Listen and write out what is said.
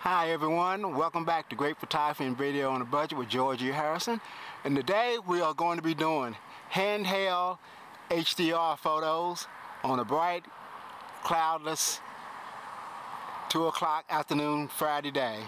Hi everyone, welcome back to Great Photography and Video on a Budget with George E. Harrison. And today we are going to be doing handheld HDR photos on a bright, cloudless, 2 o'clock afternoon Friday day.